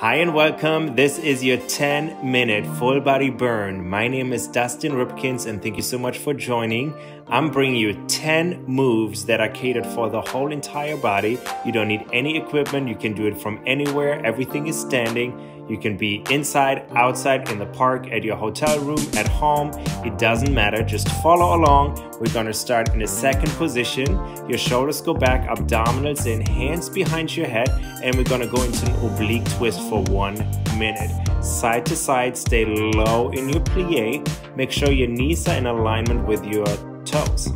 Hi and welcome. This is your 10 minute full body burn. My name is Dustin Ripkens and thank you so much for joining. I'm bringing you 10 moves that are catered for the whole entire body. You don't need any equipment. You can do it from anywhere. Everything is standing. You can be inside, outside, in the park, at your hotel room, at home. It doesn't matter. Just follow along. We're to start in a second position. Your shoulders go back, abdominals in, hands behind your head, and we're to go into an oblique twist for one minute. Side to side, stay low in your plie. Make sure your knees are in alignment with your toes.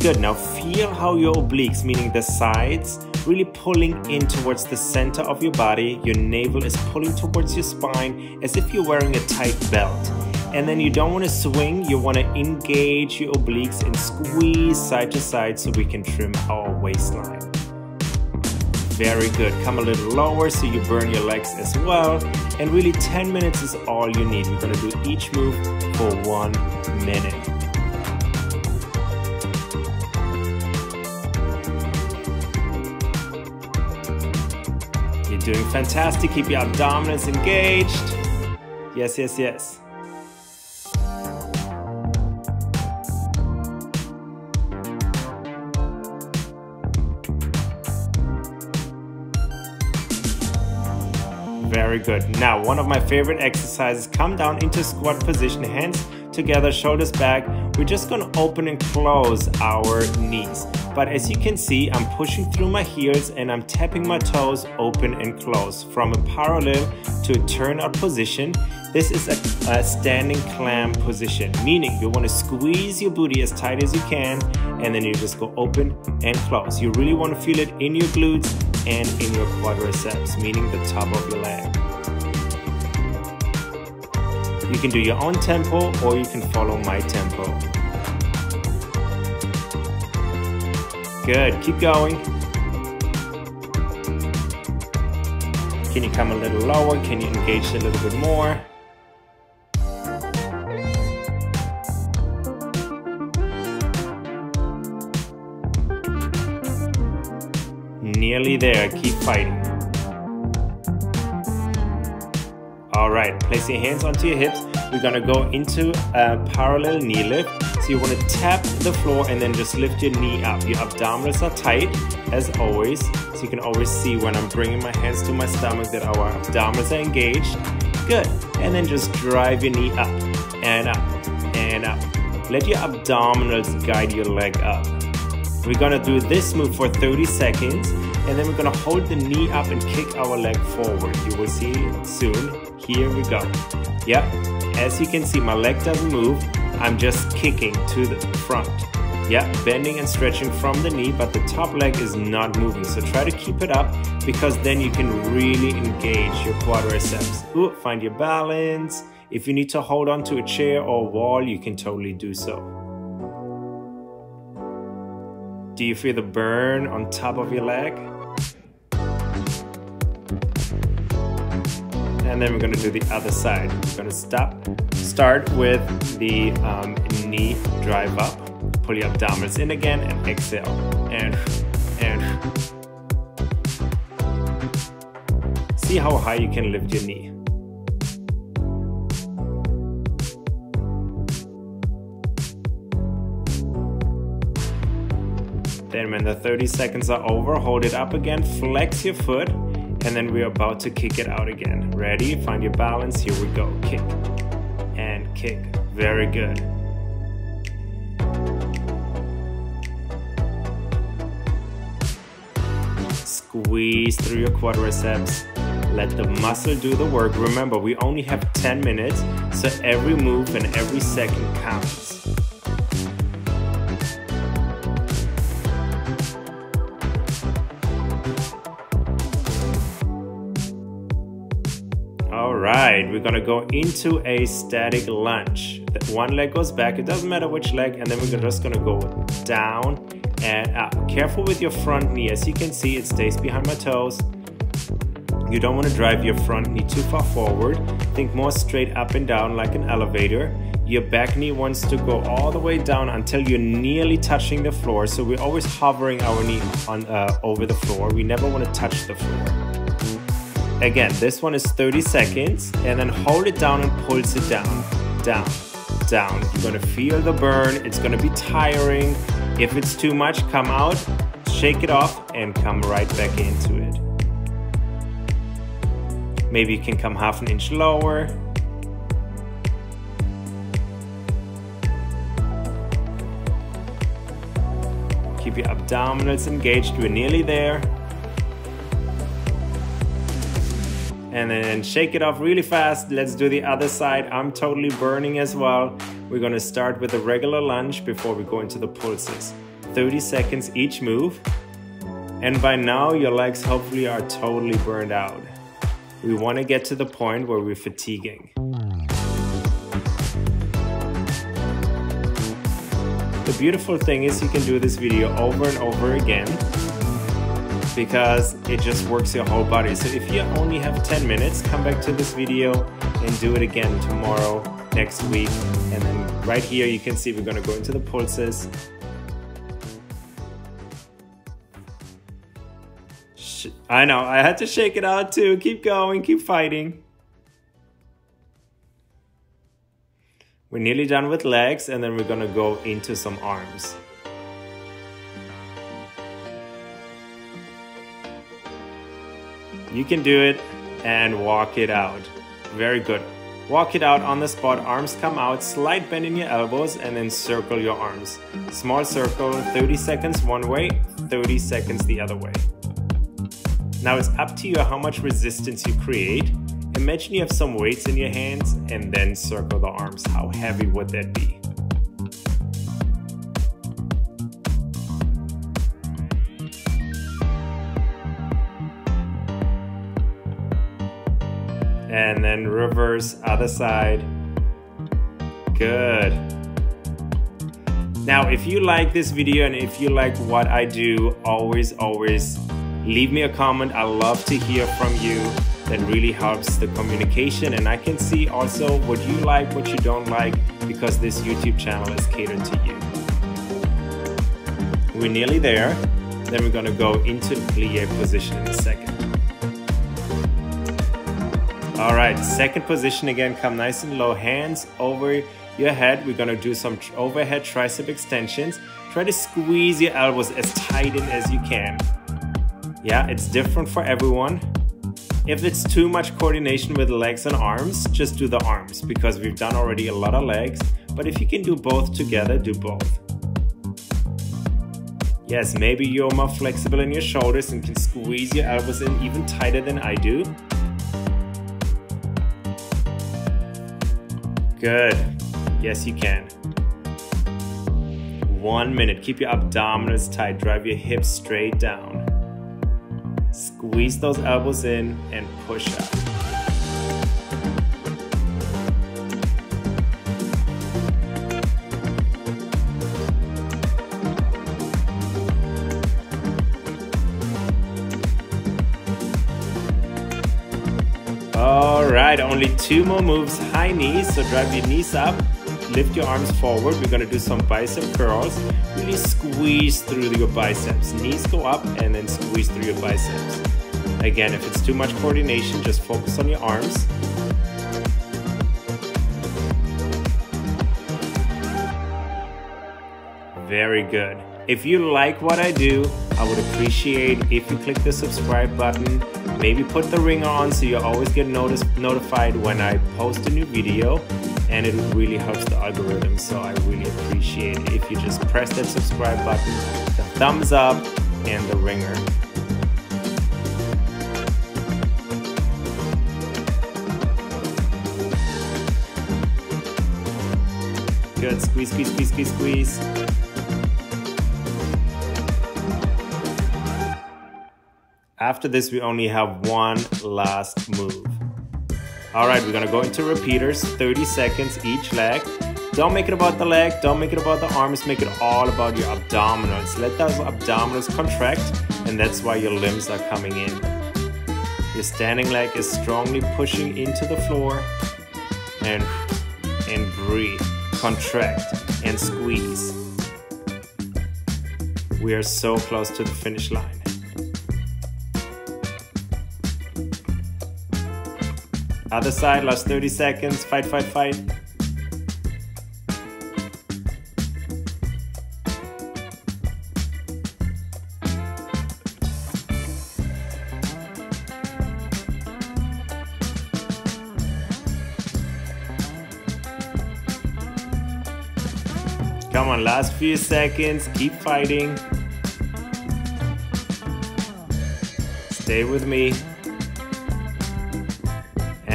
Good. Now feel how your obliques, meaning the sides, really pulling in towards the center of your body. Your navel is pulling towards your spine as if you're wearing a tight belt. And then you don't want to swing, you want to engage your obliques and squeeze side to side so we can trim our waistline. Very good. Come a little lower so you burn your legs as well. And really 10 minutes is all you need. We're going to do each move for one minute. Doing fantastic. Keep your abdominals engaged. Yes, yes, yes. Very good. Now, one of my favorite exercises, come down into squat position, hands together, shoulders back. We're just gonna open and close our knees. But as you can see, I'm pushing through my heels and I'm tapping my toes open and close from a parallel to a turn out position. This is a, a standing clam position, meaning you wanna squeeze your booty as tight as you can and then you just go open and close. You really wanna feel it in your glutes and in your quadriceps, meaning the top of your leg. You can do your own tempo or you can follow my tempo. Good, keep going. Can you come a little lower? Can you engage a little bit more? Nearly there, keep fighting. All right, place your hands onto your hips. We're gonna go into a parallel knee lift. So you wanna tap the floor and then just lift your knee up. Your abdominals are tight, as always. So you can always see when I'm bringing my hands to my stomach that our abdominals are engaged. Good, and then just drive your knee up and up and up. Let your abdominals guide your leg up. We're gonna do this move for 30 seconds and then we're gonna hold the knee up and kick our leg forward. You will see soon. Here we go. Yep, as you can see, my leg doesn't move. I'm just kicking to the front. Yeah, bending and stretching from the knee, but the top leg is not moving. So try to keep it up because then you can really engage your quadriceps. Ooh, find your balance. If you need to hold on to a chair or wall, you can totally do so. Do you feel the burn on top of your leg? And then we're gonna do the other side. We're gonna stop, start with the um, knee drive up. Pull your abdominals in again and exhale. And, and. See how high you can lift your knee. Then when the 30 seconds are over, hold it up again, flex your foot, and then we're about to kick it out again. Ready? Find your balance. Here we go. Kick and kick. Very good. Squeeze through your quadriceps. Let the muscle do the work. Remember, we only have 10 minutes, so every move and every second counts. Right, we're gonna go into a static lunge. One leg goes back, it doesn't matter which leg, and then we're just gonna go down and up. Careful with your front knee. As you can see, it stays behind my toes. You don't wanna drive your front knee too far forward. Think more straight up and down like an elevator. Your back knee wants to go all the way down until you're nearly touching the floor. So we're always hovering our knee on uh, over the floor. We never wanna touch the floor. Again, this one is 30 seconds and then hold it down and pulse it down, down, down. You're gonna feel the burn. It's gonna be tiring. If it's too much, come out, shake it off and come right back into it. Maybe you can come half an inch lower. Keep your abdominals engaged. We're nearly there. And then shake it off really fast. Let's do the other side. I'm totally burning as well. We're gonna start with a regular lunge before we go into the pulses. 30 seconds each move. And by now, your legs hopefully are totally burned out. We wanna get to the point where we're fatiguing. The beautiful thing is you can do this video over and over again because it just works your whole body. So if you only have 10 minutes, come back to this video and do it again tomorrow, next week. And then right here, you can see we're gonna go into the pulses. I know, I had to shake it out too. Keep going, keep fighting. We're nearly done with legs and then we're gonna go into some arms. You can do it and walk it out. Very good. Walk it out on the spot, arms come out, slight bend in your elbows, and then circle your arms. Small circle, 30 seconds one way, 30 seconds the other way. Now it's up to you how much resistance you create. Imagine you have some weights in your hands and then circle the arms. How heavy would that be? And then reverse other side. Good. Now, if you like this video and if you like what I do, always, always leave me a comment. I love to hear from you. That really helps the communication and I can see also what you like, what you don't like, because this YouTube channel is catered to you. We're nearly there. Then we're gonna go into the plie position in a second. All right, second position again, come nice and low, hands over your head. We're gonna do some overhead tricep extensions. Try to squeeze your elbows as tight in as you can. Yeah, it's different for everyone. If it's too much coordination with legs and arms, just do the arms because we've done already a lot of legs. But if you can do both together, do both. Yes, maybe you're more flexible in your shoulders and can squeeze your elbows in even tighter than I do. Good. Yes, you can. One minute. Keep your abdominals tight. Drive your hips straight down. Squeeze those elbows in and push up. Only two more moves. High knees, so drive your knees up, lift your arms forward. We're gonna do some bicep curls. Really squeeze through your biceps. Knees go up and then squeeze through your biceps. Again, if it's too much coordination, just focus on your arms. Very good. If you like what I do, I would appreciate if you click the subscribe button, maybe put the ringer on so you always get notice, notified when I post a new video and it really helps the algorithm. So I really appreciate it if you just press that subscribe button, the thumbs up, and the ringer. Good, squeeze, squeeze, squeeze, squeeze, squeeze. After this, we only have one last move. All right, we're gonna go into repeaters, 30 seconds each leg. Don't make it about the leg, don't make it about the arms, make it all about your abdominals. Let those abdominals contract, and that's why your limbs are coming in. Your standing leg is strongly pushing into the floor, and, and breathe, contract, and squeeze. We are so close to the finish line. Other side, last 30 seconds. Fight, fight, fight. Come on, last few seconds. Keep fighting. Stay with me.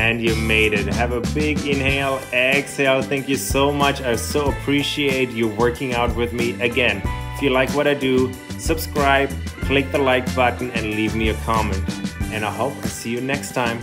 And you made it. Have a big inhale, exhale. Thank you so much. I so appreciate you working out with me. Again, if you like what I do, subscribe, click the like button, and leave me a comment. And I hope I see you next time.